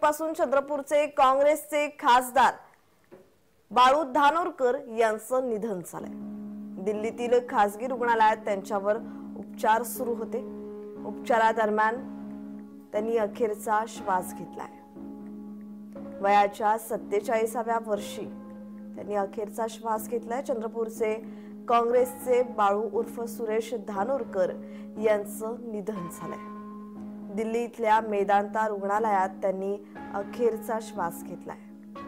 पासून चंद्रपूरचे काँग्रेसचे खासदार बाळू धानोरकर यांचं निधन झालंय. दिल्लीतील खासगी रुग्णालयात त्यांच्यावर उपचार सुरू होते. उपचारादरम्यान त्यांनी अखेरचा श्वास घेतलाय. वयाच्या सत्तेचाळीसाव्या वर्षी त्यांनी अखेरचा श्वास घेतलाय. चंद्रपूरचे काँग्रेसचे बाळू उर्फ सुरेश धानोरकर यांचं निधन झालंय. दिल्ली इथल्या मेदांता रुग्णालयात त्यांनी अखेरचा श्वास घेतलाय.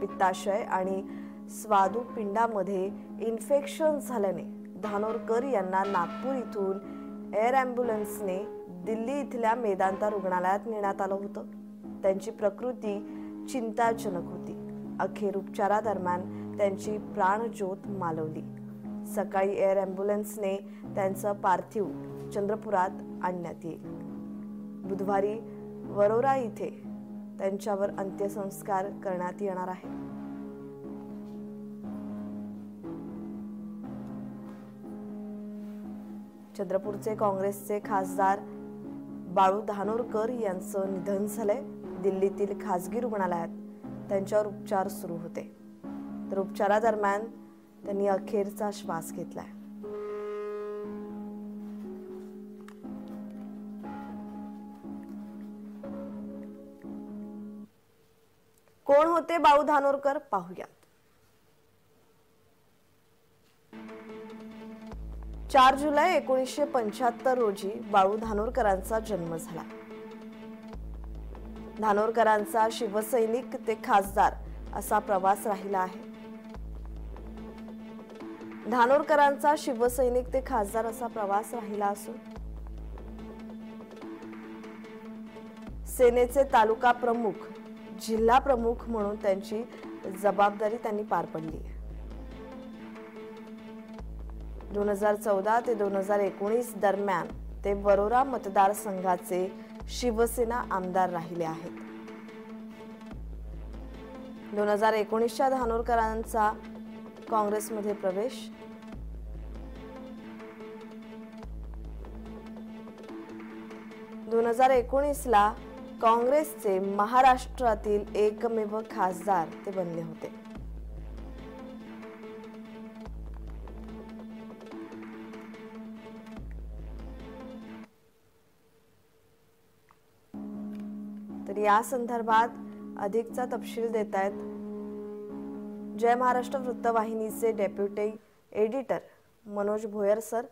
पित्ताशय आणि स्वादुपिंडामध्ये इन्फेक्शन झाल्याने धानोरकर यांना नागपूर इथून एअर ॲम्ब्युलन्सने दिल्ली इथल्या मेदांता रुग्णालयात नेण्यात आलं होतं. त्यांची प्रकृती चिंताजनक होती. अखेर उपचारादरम्यान त्यांची प्राणज्योत मालवली. सकाळी एअर ॲम्ब्युलन्सने त्यांचं पार्थिव चंद्रपुरात आणण्यात येईल. बुधवारी वरोरा इथे त्यांच्यावर अंत्यसंस्कार करण्यात येणार आहे. चंद्रपूरचे काँग्रेसचे खासदार बाळू धानोरकर यांचं निधन झालंय. दिल्लीतील खासगी रुग्णालयात त्यांच्यावर उपचार सुरू होते. तर उपचारादरम्यान त्यांनी अखेरचा श्वास घेतलाय. कोण होते बाळू धानोरकर? पाहूयात. चार जुलै एकोणीसशे पंच्याहत्तर रोजी बाळू धानोरकरांचा जन्म झाला. धानोरकरांचा शिवसैनिक ते खासदार असा प्रवास राहिला आहे. धानोरकरांचा शिवसैनिक ते खासदार असा प्रवास राहिला असून सेनेचे तालुका प्रमुख जिल्हा प्रमुख म्हणून त्यांची जबाबदारी त्यांनी पार पडली. दोन हजार चौदा ते दोन हजार एकोणीस दरम्यान ते वरोरा मतदारसंघाचे शिवसेना आमदार राहिले आहेत. दोन हजार एकोणीसच्या धानोरकरांचा काँग्रेसमध्ये प्रवेश. दोन हजार एकोणीसला काँग्रेसचे महाराष्ट्रातील एकमेव खासदार ते बनले होते. तर या संदर्भात अधिकचा तपशील देत आहेत जय महाराष्ट्र वृत्तवाहिनीचे deputy editor Manoj Bhoyar sir.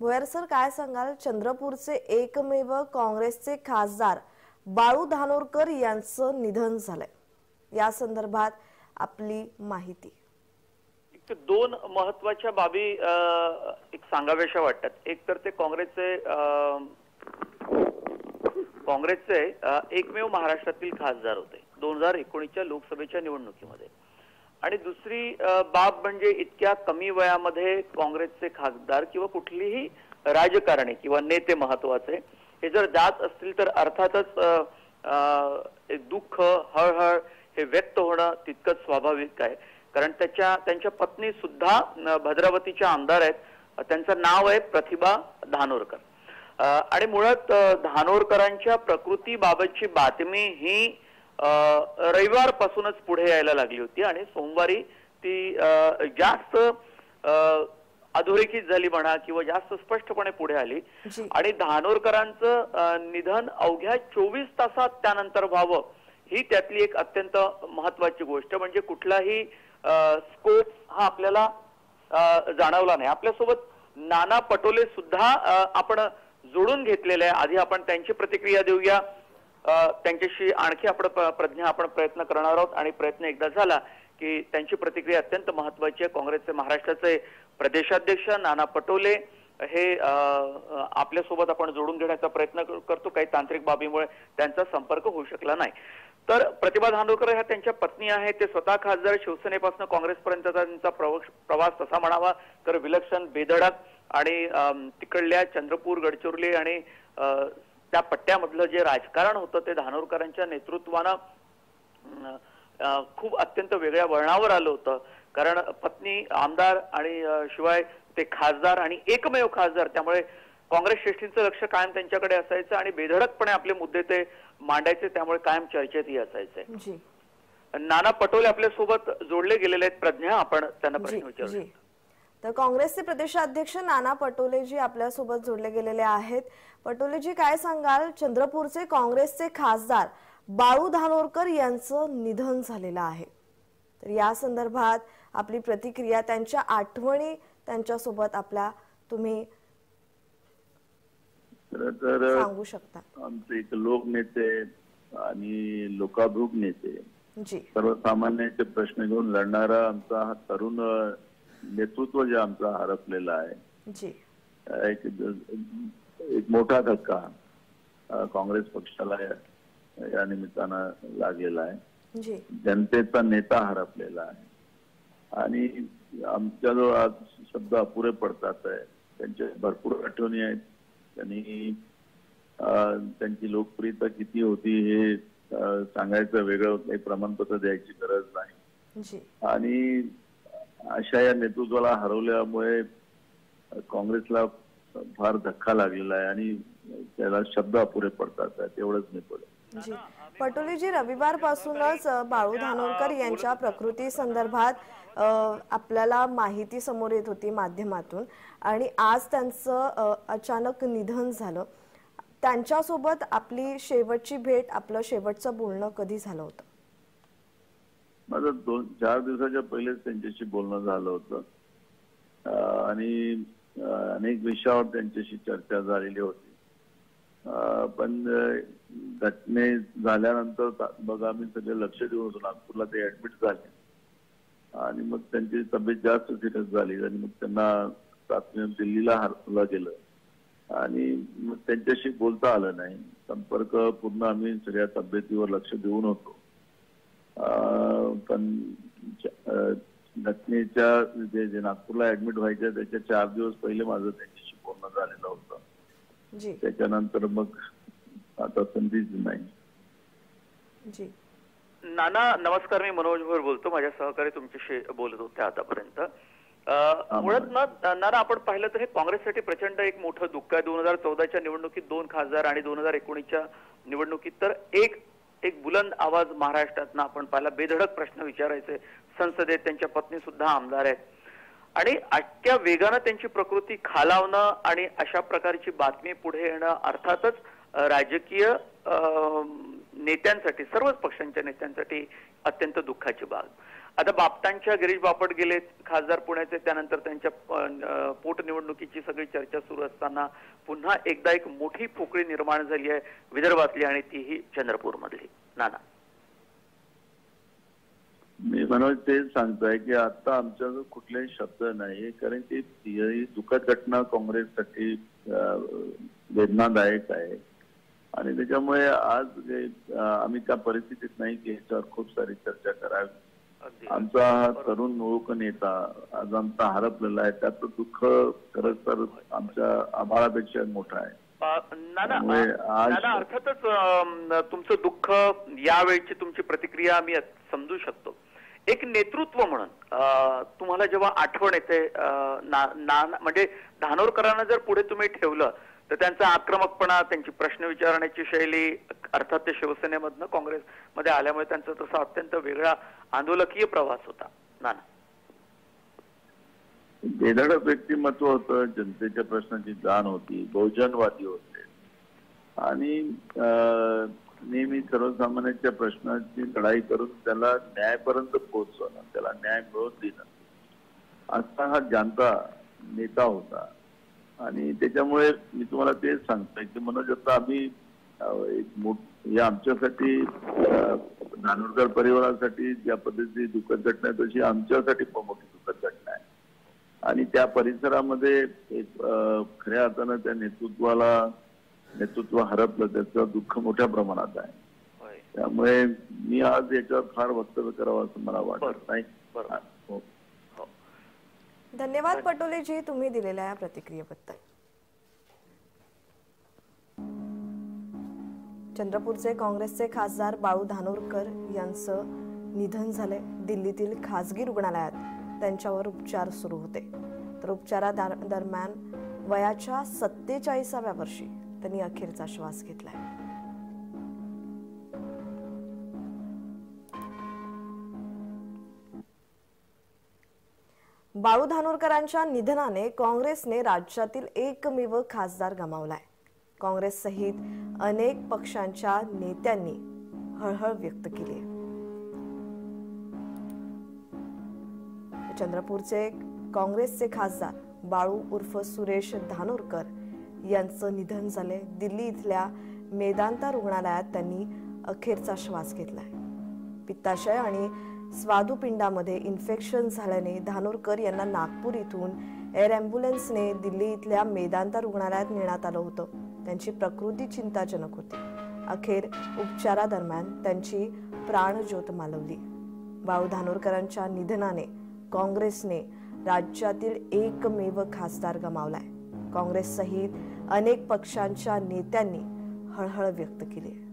Bhoyar sir काय सांगाल? चंद्रपूरचे एकमेव काँग्रेसचे खासदार बाळू धानोरकर यांचं निधन झालंय. या संदर्भात आपली माहिती. एक दोन महत्त्वाच्या बाबी एक सांगाव्याशा वाटतात. एक तर ते काँग्रेसचे काँग्रेसचे एकमेव महाराष्ट्रातील खासदार होते. दोन हजार एकोणीसच्या लोकसभेच्या निवडणुकीमध्ये. आणि दुसरी बाब म्हणजे इतक्या कमी वयामध्ये काँग्रेसचे खासदार किंवा कुठलीही राजकारणी किंवा नेते महत्त्वाचे हे जर जात असतील तर अर्थातच एक दुःख हळहळ हे व्यक्त होणं तितकंच स्वाभाविक आहे. कारण त्याच्या त्यांच्या पत्नी सुद्धा भद्रावतीच्या आमदार आहेत. त्यांचं नाव आहे प्रतिभा धानोरकर. आणि मुळात धानोरकरांच्या प्रकृतीबाबतची बातमी ही रविवारपासूनच पुढे यायला लागली होती. आणि सोमवारी ती जास्त अधोरेखित झाली म्हणा किंवा जास्त स्पष्टपणे पुढे आली. आणि धानोरकरांचं निधन अवघ्या चोवीस तासात त्यानंतर व्हावं ही त्यातली एक अत्यंत महत्वाची गोष्ट. म्हणजे कुठलाही स्कोप हा आपल्याला जाणवला नाही. आपल्यासोबत नाना पटोले सुद्धा आपण जोडून घेतलेले आहे. आधी आपण त्यांची प्रतिक्रिया देऊया. त्यांच्याशी आणखी आपण प्रज्ञा आपण प्रयत्न करणार आहोत. आणि प्रयत्न एकदा झाला की त्यांची प्रतिक्रिया अत्यंत महत्वाची आहे. काँग्रेसचे महाराष्ट्राचे प्रदेशाध्यक्ष नाना पटोले हे आपल्यासोबत आपण जोडून घेण्याचा प्रयत्न करतो. काही तांत्रिक बाबीमुळे त्यांचा संपर्क होऊ शकला नाही. तर प्रतिभा धानोरकर ह्या त्यांच्या पत्नी आहेत. ते स्वतः खासदार शिवसेनेपासून काँग्रेसपर्यंतचा त्यांचा प्रवास तसा म्हणावा. तर विलक्षण बेधडक आणि तिकडल्या चंद्रपूर गडचिरोली आणि त्या पट्ट्यामधलं जे राजकारण होतं ते धानोरकरांच्या नेतृत्वानं खूप अत्यंत वेगळ्या वळणावर आलं होतं. कारण पत्नी आमदार आणि शिवाय ते खासदार आणि एकमेव खासदार त्यामुळे काँग्रेस श्रेष्ठींचं लक्ष कायम त्यांच्याकडे असायचं आणि बेधडकपणे आपले मुद्दे ते मांडायचे त्यामुळे कायम चर्चेतही असायचे. नाना पटोले आपल्यासोबत जोडले गेलेले आहेत प्रज्ञा आपण त्यांना प्रश्न विचारू तर काँग्रेसचे प्रदेशाध्यक्ष नाना पटोलेजी आपल्यासोबत जोडले गेलेले आहेत. पटोलेजी काय सांगाल? चंद्रपूरचे काँग्रेसचे खासदार बाळू धानोरकर यांचं निधन झालेलं आहे. तर या संदर्भात आपली प्रतिक्रिया त्यांच्या आठवणी त्यांच्यासोबत आपल्या तुम्ही खरं तर सांगू शकता. आमचे एक लोकनेते आणि लोकाभिमुख नेते. जी. सर्वसामान्यांचे प्रश्न घेऊन लढणारा आमचा हा तरुण नेतृत्व जे आमचा हरपलेला आहे. जी. एक एक मोठा धक्का काँग्रेस पक्षाला या- निमित्तानं लागलेला आहे. जनतेचा नेता हरपलेला आहे. आणि आमच्याजवळ आज शब्द अपुरे पडतात आहे. त्यांच्या भरपूर आठवणी आहेत. त्यांनी त्यांची लोकप्रियता किती होती हे सांगायचं वेगळं काही प्रमाणपत्र द्यायची गरज नाही. आणि अशा या नेतृत्वाला हरवल्यामुळे काँग्रेसला फार धक्का लागलेला आहे आणि त्याला शब्द अपुरे पडतात तेवढंच मी बोलेन. जी. पटोलेजी रविवार पासूनच बाळू धानोरकर यांच्या प्रकृती संदर्भात आपल्याला माहिती समोर येत होती माध्यमातून. आणि आज त्यांचं अचानक निधन झालं. त्यांच्यासोबत आपली शेवटची भेट आपलं शेवटचं बोलणं कधी झालं होतं? माझं दोन चार दिवसाच्या पहिलेच त्यांच्याशी बोलणं झालं होतं. आणि अनेक विषयावर त्यांच्याशी चर्चा झालेली होती. पण घटने झाल्यानंतर मग आम्ही सगळे लक्ष देऊन होतो. नागपूरला ते ऍडमिट झाले. आणि मग त्यांची तब्येत जास्त सिरियस झाली. आणि मग त्यांना तातडीनं दिल्लीला हरवलं गेलं. आणि मग त्यांच्याशी बोलता आलं नाही. संपर्क पूर्ण आम्ही सगळ्या तब्येतीवर लक्ष देऊन होतो. पण घटनेच्या जे जे नागपूरला ऍडमिट व्हायच्या त्याच्या चार दिवस पहिले माझं त्यांच्याशी बोलणं झालेलं होतं. त्याच्यानंतर मग आता संधीच नाही. जी. नाना नमस्कार मी मनोज भोर बोलतो. माझ्या सहकारी तुमच्याशी बोलत होते आतापर्यंत. अं, मुळात ना नाना आपण पाहिलं तर हे काँग्रेससाठी प्रचंड एक मोठं दुःख आहे. दोन हजार चौदाच्या निवडणुकीत दोन खासदार आणि दोन हजार एकोणीसच्या निवडणुकीत तर एक एक बुलंद आवाज महाराष्ट्रातनं आपण पाहिला. बेधडक प्रश्न विचारायचे. संसदेत त्यांच्या पत्नी सुद्धा आमदार आहेत. आणि अटक्या वेगानं त्यांची प्रकृती खालावणं आणि अशा प्रकारची बातमी पुढे येणं अर्थातच राजकीय नेत्यांसाठी सर्वच पक्षांच्या नेत्यांसाठी अत्यंत दुःखाची बाब. आता बापटांच्या गिरीश बापट गेले खासदार पुण्याचे त्यानंतर त्यांच्या पोटनिवडणुकीची सगळी चर्चा सुरू असताना पुन्हा एकदा एक मोठी पोकळी निर्माण झाली आहे विदर्भातली आणि तीही चंद्रपूरमधली. नाना. मनोज तेच सांगतोय की आता आमच्याजवळ कुठलेही शब्द नाही कारण की ही दुःखद घटना काँग्रेससाठी वेदनादायक आहे. आणि त्याच्यामुळे आज आम्ही त्या परिस्थितीत नाही की याच्यावर खूप सारी चर्चा करावी. आमचा हा तरुण मुळूक नेता आज आमचा हरपलेला आहे त्याचं दुःख खरंच तर आमच्या आभाळापेक्षा मोठं आहे. नाना अर्थातच तुमचं दुःख यावेळची तुमची प्रतिक्रिया मी समजू शकतो. एक नेतृत्व म्हणून तुम्हाला जेव्हा आठवण येते ना ना- म्हणजे धानोरकरांना जर पुढे तुम्ही ठेवलं तर त्यांचा आक्रमकपणा त्यांची प्रश्न विचारण्याची शैली अर्थात ते शिवसेनेमधनं काँग्रेसमध्ये आल्यामुळे त्यांचा तसा अत्यंत वेगळा आंदोलकीय प्रवास होता. नाना. बेधडक व्यक्तिमत्व होतं जनतेच्या प्रश्नाची जाण होती बहुजनवादी होते. आणि नेहमी सर्वसामान्यांच्या प्रश्नाची लढाई करून त्याला न्यायापर्यंत पोहोचवणं त्याला न्याय मिळवून देणं. असा हा जाणता नेता होता. आणि त्याच्यामुळे मी तुम्हाला तेच सांगतोय की मनोज आता आम्ही एक मोठ या आमच्यासाठी अं, परिवारासाठी ज्या पद्धतीची दुःखद घटना आहे तशी आमच्यासाठी पण मोठी दुःखद घटना आहे. आणि त्या परिसरामध्ये एक खऱ्या अर्थानं त्या नेतृत्वाला नेतृत्व हरपलं त्याचं दुःख मोठ्या प्रमाणात आहे त्यामुळे मी आज याच्यावर फार वक्तव्य करावं असं मला. वाटत नाही. हो. हो धन्यवाद पटोलेजी तुम्ही दिलेल्या या प्रतिक्रियेबद्दल चंद्रपूरचे काँग्रेसचे खासदार बाळू धानोरकर यांचं निधन झाले दिल्लीतील खासगी रुग्णालयात त्यांच्यावर उपचार सुरू होते तर उपचारा दरम्यान वयाच्या सत्तेचाळीसाव्या वर्षी त्यांनी अखेरचा श्वास घेतलाय. बाळू धानोरकरांच्या निधनाने काँग्रेसने राज्यातील एकमेव खासदार गमावलाय. काँग्रेससहित अनेक पक्षांच्या नेत्यांनी हळहळ व्यक्त केली चंद्रपूरचे काँग्रेसचे खासदार बाळू उर्फ सुरेश धानोरकर यांचं निधन झालंय. दिल्ली इथल्या मेदांता रुग्णालयात त्यांनी अखेरचा श्वास घेतलाय. पित्ताशय आणि स्वादुपिंडामध्ये इन्फेक्शन झाल्याने धानोरकर यांना नागपूर इथून एअर अँब्युलन्सने दिल्ली इथल्या मेदांता रुग्णालयात नेण्यात आलं होतं. त्यांची प्रकृती चिंताजनक होती. अखेर उपचारादरम्यान त्यांची प्राणज्योत मालवली. बाळू धानोरकरांच्या निधनाने काँग्रेसने राज्यातील एकमेव खासदार गमावलाय. काँग्रेस सहित अनेक पक्षांच्या नेत्यांनी हळहळ व्यक्त केली आहे.